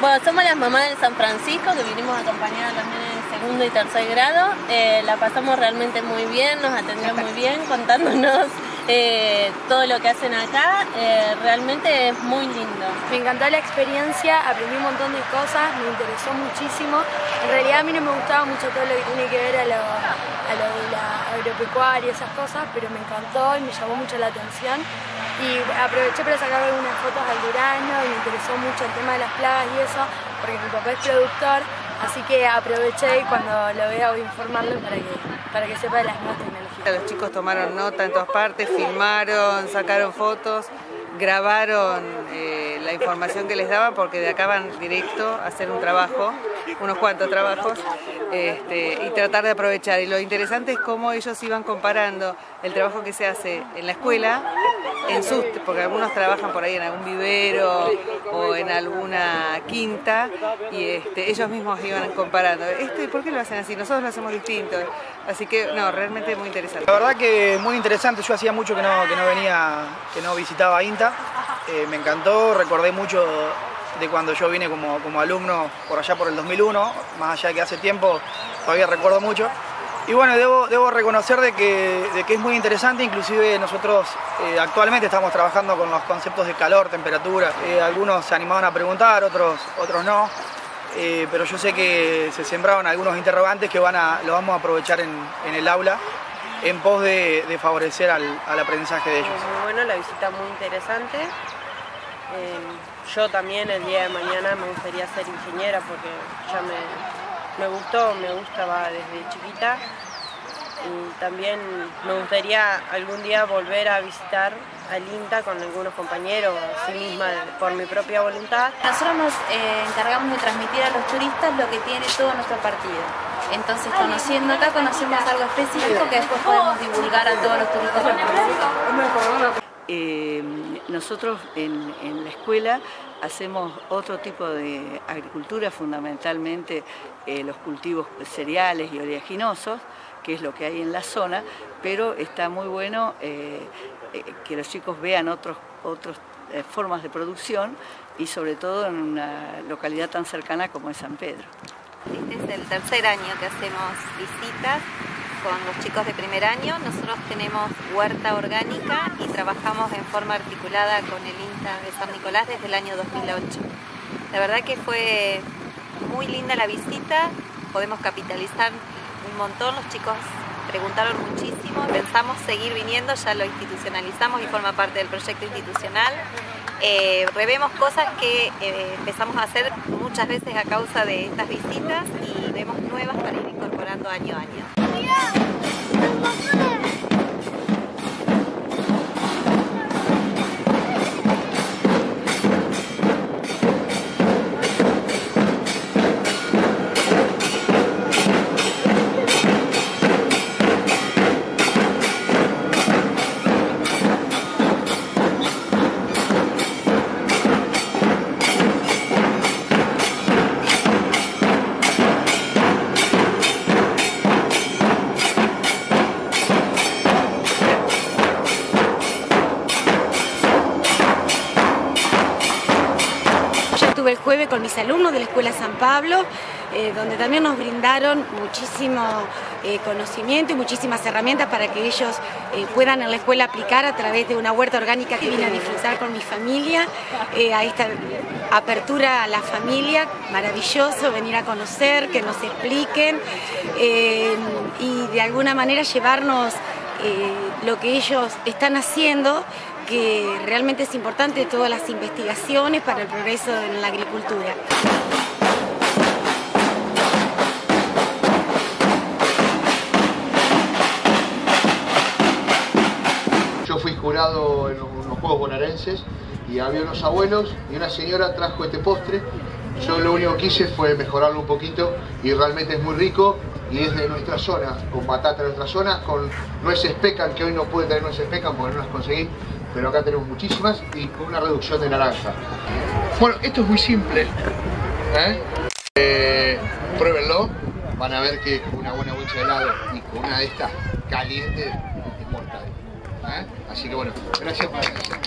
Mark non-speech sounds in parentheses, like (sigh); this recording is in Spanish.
Bueno, somos las mamás de San Francisco que vinimos a acompañar a los nenes de segundo y tercer grado. Eh, la pasamos realmente muy bien, nos atendieron muy bien contándonos (laughs) eh, todo lo que hacen acá. Eh, realmente es muy lindo. Me encantó la experiencia, aprendí un montón de cosas, me interesó muchísimo. En realidad a mí no me gustaba mucho todo lo que tiene que ver a lo, a lo de la agropecuaria esas cosas, pero me encantó y me llamó mucho la atención y aproveché para sacar algunas fotos al Durano y me interesó mucho el tema de las plagas y eso, porque mi papá es productor, así que aproveché y cuando lo vea voy a informarlo para que, para que sepa de las nuevas tecnologías. Los chicos tomaron nota en todas partes, filmaron, sacaron fotos, grabaron eh, la información que les daban porque de acá van directo a hacer un trabajo, unos cuantos trabajos, este, y tratar de aprovechar. Y lo interesante es cómo ellos iban comparando el trabajo que se hace en la escuela en sus, porque algunos trabajan por ahí en algún vivero o en alguna quinta y este, ellos mismos iban comparando. Esto, ¿Por qué lo hacen así? Nosotros lo hacemos distinto. Así que, no, realmente muy interesante. La verdad que muy interesante. Yo hacía mucho que no, que no venía, que no visitaba INTA. Eh, me encantó, recordé mucho de cuando yo vine como, como alumno por allá por el 2001, más allá que hace tiempo, todavía recuerdo mucho. Y bueno, debo, debo reconocer de que, de que, es muy interesante, inclusive nosotros eh, actualmente estamos trabajando con los conceptos de calor, temperatura. Eh, algunos se animaban a preguntar, otros, otros no. Pero yo sé que se sembraron algunos interrogantes que van a, lo vamos a aprovechar en, en el aula en pos de, favorecer al, aprendizaje de ellos. Muy bueno, la visita muy interesante. Yo también el día de mañana me gustaría ser ingeniera porque ya me, me gustó, me gustaba desde chiquita y también me gustaría algún día volver a visitar al INTA con algunos compañeros, sí misma por mi propia voluntad. Nosotros nos eh, encargamos de transmitir a los turistas lo que tiene todo nuestro partido. Entonces, conociendo acá, conocemos algo específico que después podemos divulgar a todos los turistas. Eh, nosotros en, la escuela hacemos otro tipo de agricultura, fundamentalmente eh, los cultivos cereales y oleaginosos, que es lo que hay en la zona, pero está muy bueno eh, que los chicos vean otras otros, formas de producción y sobre todo en una localidad tan cercana como es San Pedro. Este es el tercer año que hacemos visitas con los chicos de primer año. Nosotros tenemos huerta orgánica y trabajamos en forma articulada con el INTA de San Nicolás desde el año 2008. La verdad que fue muy linda la visita, podemos capitalizar un montón, los chicos preguntaron muchísimo, pensamos seguir viniendo, ya lo institucionalizamos y forma parte del proyecto institucional. Eh, cosas que eh, empezamos a hacer muchas veces a causa de estas visitas y vemos nuevas para ir incorporando año a año. Estuve el jueves con mis alumnos de la Escuela San Pablo, eh, donde también nos brindaron muchísimo eh, conocimiento y muchísimas herramientas para que ellos eh, puedan en la escuela aplicar a través de una huerta orgánica que vine a disfrutar con mi familia, a esta apertura a la familia, maravilloso venir a conocer, que nos expliquen y de alguna manera llevarnos lo que ellos están haciendo que realmente es importante todas las investigaciones para el progreso en la agricultura. Yo fui jurado en unos Juegos Bonaerenses y había unos abuelos y una señora trajo este postre. Yo lo único que hice fue mejorarlo un poquito y realmente es muy rico y es de nuestra zona, con batata de nuestra zona, con nueces pecan, que hoy no pude tener nueces pecan porque no las conseguí, pero acá tenemos muchísimas y con una reducción de naranja. Bueno, esto es muy simple. ¿eh? Eh, pruébenlo, van a ver que con una buena bolsa de helado y con una de estas caliente es mortal. ¿eh? Así que bueno, gracias por la atención.